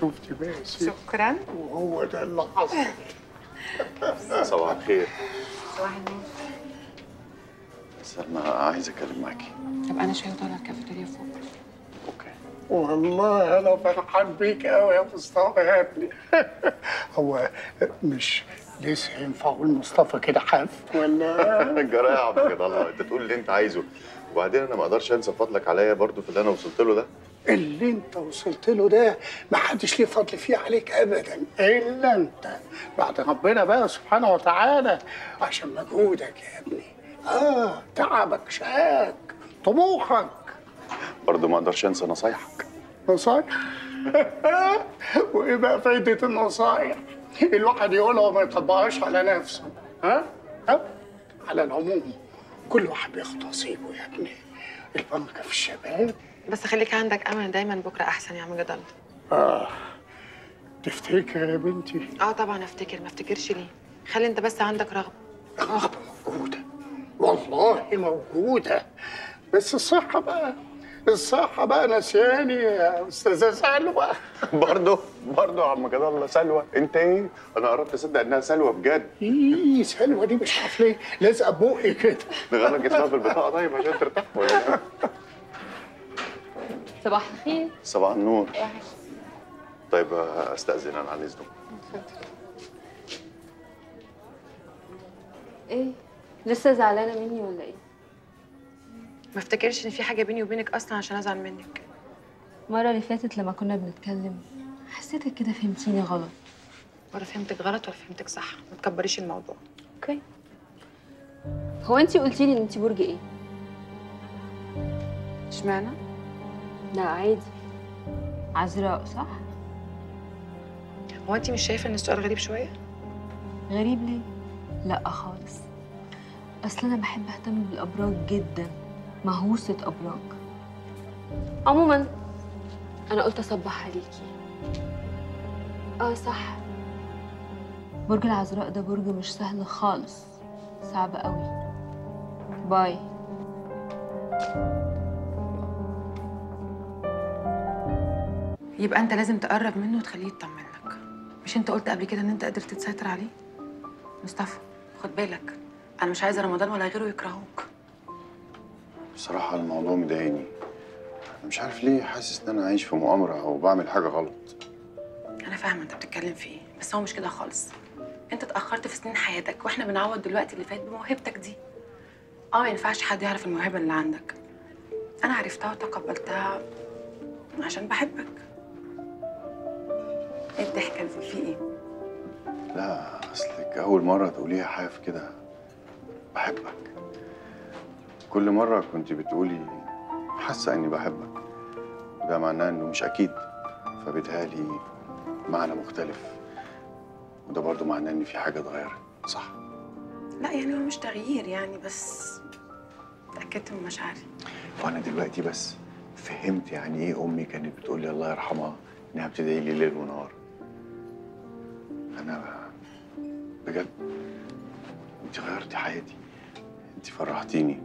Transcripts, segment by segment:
شفت باسم شكرا. وهو ده اللي حصل. صباح الخير. صباح النور. سلمى عايز اتكلم معاكي. طب أنا شوية طالعة الكافيتيريا فوق. أوكي. والله أنا فرحان بيك قوي يا مصطفى يا ابني. هو مش لسه ينفعوا لمصطفى كده حاف؟ ولا؟ جراية يا عبد الله أنت تقول اللي أنت عايزه. وبعدين أنا ما أقدرش أنسى فضلك عليا برضو في اللي أنا وصلت له ده. اللي انت وصلت له ده ما حدش ليه فضل فيه عليك ابدا إلا أنت. بعد ربنا بقى سبحانه وتعالى عشان مجهودك يا ابني. آه تعبك شقاك طموحك. برضو ما أقدرش أنسى نصايحك. نصايح؟ وإيه بقى فايدة النصايح؟ الواحد يقولها وما يطبقهاش على نفسه. ها؟ ها؟ على العموم كل واحد بياخد نصيبه يا ابني. البركه في الشباب بس خليك عندك أمل دايما بكرة أحسن يا عم جدل آه تفتكر يا بنتي؟ آه طبعا أفتكر ما أفتكرش ليه. خلي أنت بس عندك رغبة. الرغبه موجودة. والله موجودة. بس الصحة بقى الصحة بقى نسياني يا أستاذة سلوى. برضو برضو يا عم جد الله سلوى. أنت إيه؟ أنا قربت أصدق إنها سلوى بجد. إيه سلوى دي مش عارف ليه لازقة بقي كده. نغير اسمها في البطاقة. طيب عشان ترتاح. إيه؟ صباح الخير. صباح النور. طيب أستأذن أنا عن إذنك. إيه لسه زعلانة مني ولا إيه؟ ما افتكرش إن في حاجة بيني وبينك أصلا عشان أزعل منك. المرة اللي فاتت لما كنا بنتكلم حسيتك كده فهمتيني غلط. ولا فهمتك غلط ولا فهمتك صح. ما تكبريش الموضوع. أوكي. هو أنتي قلتي لي إن أنتي برج إيه؟ إشمعنى؟ لا عادي. عذراء صح؟ هو انت مش شايفة إن السؤال غريب شوية؟ غريب ليه؟ لا خالص. أصل أنا بحب أهتم بالأبراج جدا مهووسة أبراج. عموما أنا قلت أصبح عليكي. آه صح. برج العذراء ده برج مش سهل خالص. صعب قوي. باي. يبقى انت لازم تقرب منه وتخليه يطمن لك مش انت قلت قبل كده ان انت قدرت تسيطر عليه؟ مصطفى خد بالك أنا مش عايزة رمضان ولا غيره يكرهوك. بصراحة الموضوع مضايقني. أنا مش عارف ليه حاسس إن أنا عايش في مؤامرة أو بعمل حاجة غلط. أنا فاهمة أنت بتتكلم في إيه بس هو مش كده خالص. أنت اتأخرت في سنين حياتك وإحنا بنعوض دلوقتي اللي فات بموهبتك دي. آه ما ينفعش حد يعرف الموهبة اللي عندك. أنا عرفتها وتقبلتها عشان بحبك. إيه الضحكة دي. في إيه؟ لا أصلك أول مرة تقوليها حاف كده. بحبك. كل مرة كنت بتقولي حاسة إني بحبك. وده معناه إنه مش أكيد. فبيتهيألي معنى مختلف. وده برضو معناه إن في حاجة اتغيرت. صح؟ لا يعني هو مش تغيير يعني بس اتأكدت من مشاعري. وأنا دلوقتي بس فهمت يعني إيه أمي كانت بتقول لي الله يرحمها إنها بتدعي لي ليل ونهار. أنا بجد أنت غيرتي حياتي. أنت فرحتيني.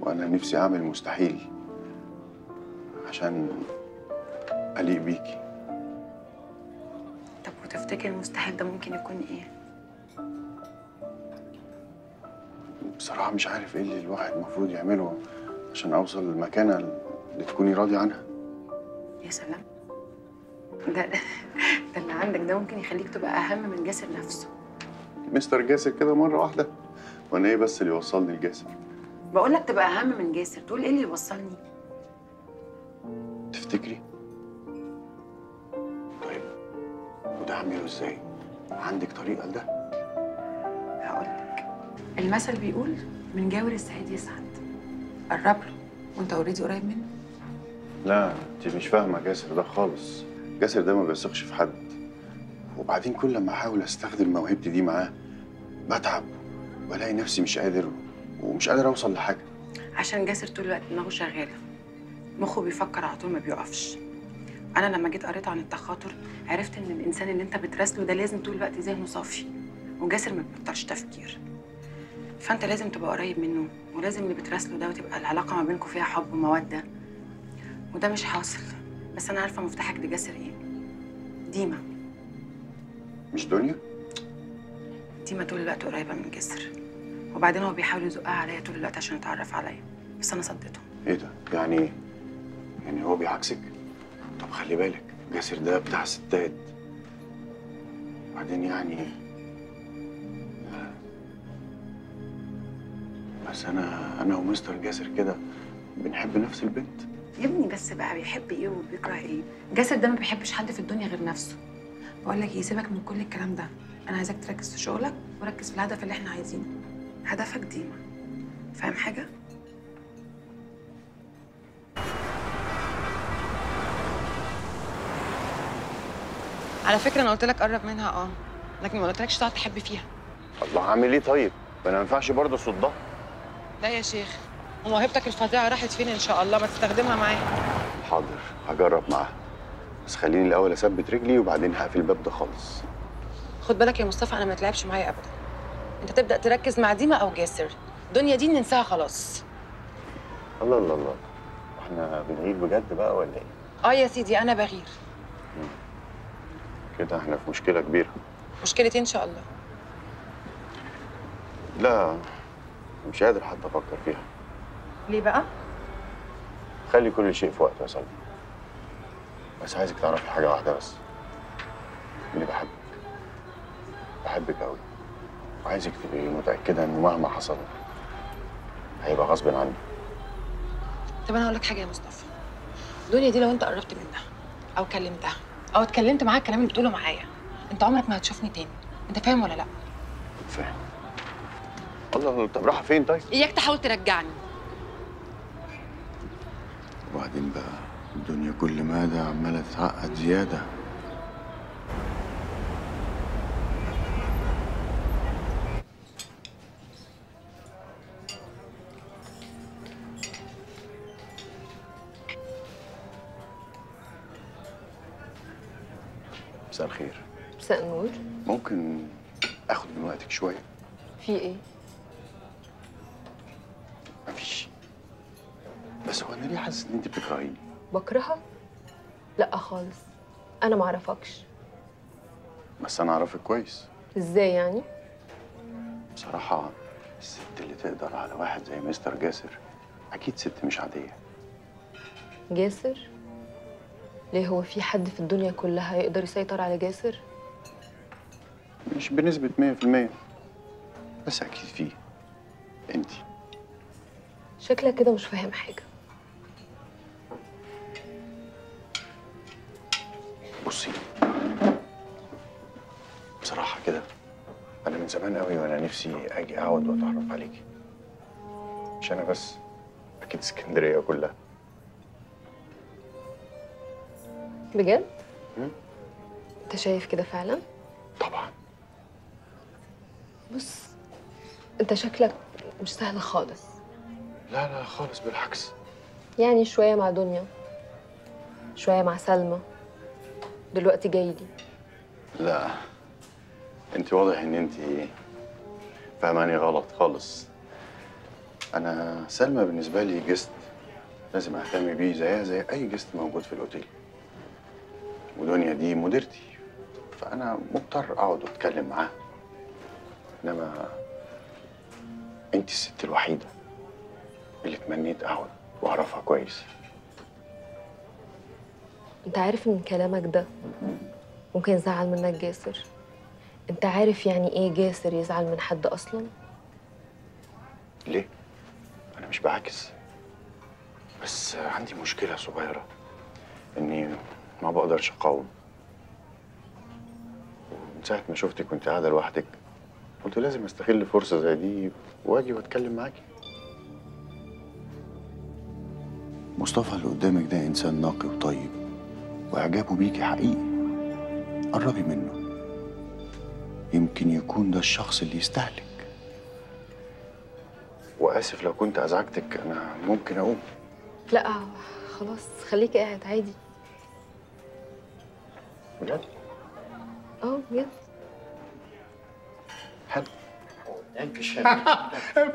وأنا نفسي أعمل المستحيل عشان أليق بيكي. طب وتفتكر المستحيل ده ممكن يكون إيه؟ بصراحة مش عارف إيه اللي الواحد المفروض يعمله عشان أوصل للمكانة اللي تكوني راضية عنها. يا سلام. ده ده اللي عندك ده ممكن يخليك تبقى أهم من جاسر نفسه. مستر جاسر كده مرة واحدة. وأنا إيه بس اللي وصلني لجاسر؟ بقول لك تبقى أهم من جاسر. تقول إيه اللي يوصلني؟ تفتكري؟ طيب وده اعمله إزاي؟ عندك طريقه لده هقول لك. المثل بيقول من جاور السعيد يسعد. قرب له. وأنت اوريدي قريب منه. لا أنت مش فاهمة جاسر ده خالص. جاسر ده ما بيثقش في حد. وبعدين كل ما أحاول أستخدم موهبتي دي معاه بتعب وألاقي نفسي مش قادر ومش قادر أوصل لحاجة. عشان جاسر طول الوقت دماغه شغالة. مخه بيفكر على طول ما بيقفش. أنا لما جيت قريت عن التخاطر عرفت إن الإنسان اللي أنت بتراسله ده لازم طول الوقت ذهنه صافي وجاسر ما بيبطلش تفكير فأنت لازم تبقى قريب منه ولازم اللي بتراسله ده وتبقى العلاقة ما بينكم فيها حب ومودة. وده مش حاصل. بس أنا عارفة مفتاحك لجسر إيه. ديما. مش دنيا؟ ديما طول الوقت قريبة من جسر. وبعدين هو بيحاول يزقها عليا طول الوقت عشان يتعرف عليا. بس أنا صديته إيه ده؟ يعني إيه؟ يعني هو بيعكسك؟ طب خلي بالك جاسر ده بتاع ستات. بعدين يعني بس أنا أنا ومستر جاسر كده بنحب نفس البنت. يا ابني بس بقى بيحب إيه وبيكره إيه؟ جسر ده ما بيحبش حد في الدنيا غير نفسه. بقول لك إيه سيبك من كل الكلام ده. أنا عايزاك تركز في شغلك وركز في الهدف اللي إحنا عايزينه. هدفك ديما. فاهم حاجة؟ على فكرة أنا قلت لك قرب منها آه. لكن ما قلتلكش تقعد تحب فيها. الله عامل إيه طيب؟ ما أنا ما ينفعش برضه أصدها. لا يا شيخ. وموهبتك الفظيعة راحت فين إن شاء الله؟ ما تستخدمها معايا. حاضر هجرب معاها. بس خليني الأول أثبت رجلي وبعدين هقفل الباب ده خالص. خد بالك يا مصطفى أنا ما تلعبش معايا ابدا. أنت تبدأ تركز مع ديما أو جاسر. دنيا دي ننساها خلاص. الله الله الله. إحنا بنعيد بجد بقى ولا إيه؟ آه يا سيدي أنا بغير. كده إحنا في مشكلة كبيرة. مشكلتي إن شاء الله؟ لا مش قادر حتى أفكر فيها. ليه بقى؟ خلي كل شيء في وقته يا سلمى بس عايزك تعرفي حاجة واحدة بس. اني بحبك. بحبك قوي وعايزك تبقي متأكدة انه مهما حصل هيبقى غصب عني. طب أنا هقول لك حاجة يا مصطفى. دنيا دي لو أنت قربت منها أو كلمتها أو اتكلمت معاها الكلام اللي بتقوله معايا أنت عمرك ما هتشوفني تاني. أنت فاهم ولا لأ؟ فاهم. الله الله طب رايحه فين طيب؟ إياك تحاول ترجعني. وبعدين بقى. الدنيا كل مدى عمالة تتعقد زيادة. مساء الخير. مساء النور. ممكن آخد من وقتك شوية؟ في إيه؟ بس هو أنا ليه حاسس إن أنت بتكرهيني. بكرهك؟ لا خالص. أنا معرفكش بس أنا أعرفك كويس. إزاي يعني؟ بصراحة الست اللي تقدر على واحد زي مستر جاسر أكيد ست مش عادية. جاسر؟ ليه هو في حد في الدنيا كلها يقدر يسيطر على جاسر؟ مش بنسبة 100% بس أكيد فيه انت شكلك كده مش فاهم حاجة. بصي. بصراحة كده أنا من زمان قوي وأنا نفسي أجي أقعد وأتعرف عليكي. مش أنا بس أكيد اسكندرية كلها. بجد. أنت شايف كده فعلا؟ طبعا. بص أنت شكلك مش سهل خالص. لا لا خالص بالعكس. يعني شوية مع دنيا شوية مع سلمى. دلوقتي جاي لي. لا. انت واضح ان انت فهماني غلط خالص. أنا سلمى بالنسبة لي جست لازم اهتم بيه زيها زي اي جست موجود في الأوتيل. ودنيا دي مديرتي فأنا مضطر أقعد وأتكلم معاها إنما انت الست الوحيدة اللي تمنيت أقعد وأعرفها كويس. انت عارف ان كلامك ده ممكن يزعل منك جاسر. انت عارف يعني إيه جاسر يزعل من حد أصلا؟ ليه؟ أنا مش بعكس بس عندي مشكلة صغيرة إني ما بقدرش أقاوم. من ساعة ما شفتك وأنت قاعدة لوحدك قلت لازم أستغل فرصة زي دي وأجي وأتكلم معاكي. مصطفى اللي قدامك ده إنسان نقي وطيب. وإعجابه بيكي حقيقي. قربي منه. يمكن يكون ده الشخص اللي يستهلك. وآسف لو كنت أزعجتك أنا ممكن أقوم. لا خلاص خليك قاعد عادي. بجد؟ أه بجد. حلو.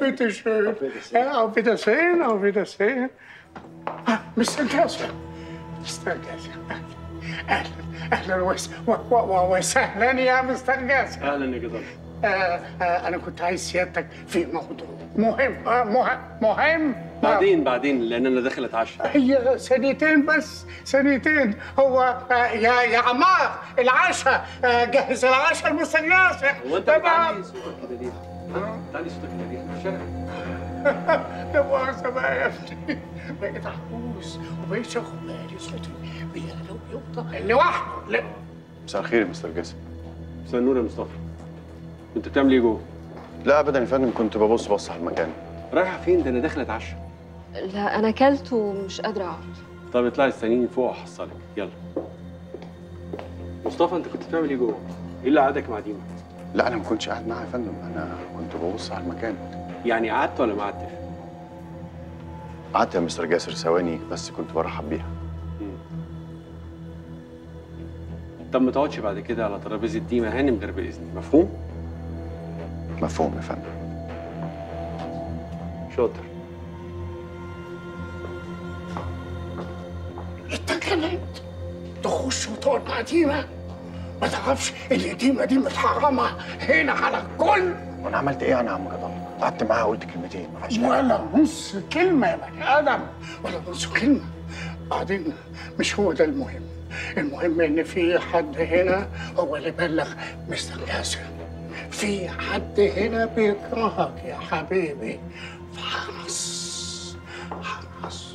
Bitte schön. Auf Wiedersehen, auf Wiedersehen. Ah, Mr. Gasser, مستر أهلا أهلا و- وسهلا يا مستر جاسر أهلا يا جدع آه آه أنا كنت عايز سيادتك في موضوع مهم. آه مهم مهم؟ بعدين بعدين لأن أنا داخل اتعشى هي ثانيتين بس. ثانيتين هو يا يا عمار العشاء جهز العشاء المستر ياسر هو أنت. بتعلي صوتك كده ليه؟ بتعلي صوتك كده ليه؟ ده مؤاخذة بقى يا ابني بقيت عجوز وبقيت اخد بالي صوتي بيعلى ويوطى لوحده لا. مساء الخير يا مستر جاسم. مساء النور يا مصطفى. انت بتعمل إيه جوه؟ لا ابدا يا فندم كنت ببص بص على المكان. رايحة فين؟ ده أنا داخل أتعشى. لا أنا كلت ومش قادرة أقعد. طب اطلعي استنيني فوق أحصلك. يلا. مصطفى أنت كنت بتعمل إيه جوه؟ إيه اللي قعدك مع ديما؟ لا أنا ما كنتش قاعد معاه يا فندم. أنا كنت ببص على المكان. يعني قعدت ولا ما قعدتش؟ قعدت يا مستر جاسر ثواني بس كنت برحب بيها. طب ما تقعدش بعد كده على ترابيزة ديما هانم غير باذني مفهوم؟ مفهوم يا فندم. شاطر. انت كلمت تخش وتقعد مع ديما. ما تعرفش إن ديما دي متحرمة هنا على الكل. وأنا عملت إيه أنا يا عم جدع قعدت معاها قلت كلمتين ما. ولا نص كلمة يا بني آدم. ولا نص كلمة. بعدين مش هو ده المهم. المهم إن في حد هنا هو اللي بلغ مستر ياسر. في حد هنا بيكرهك يا حبيبي. فحرص حرص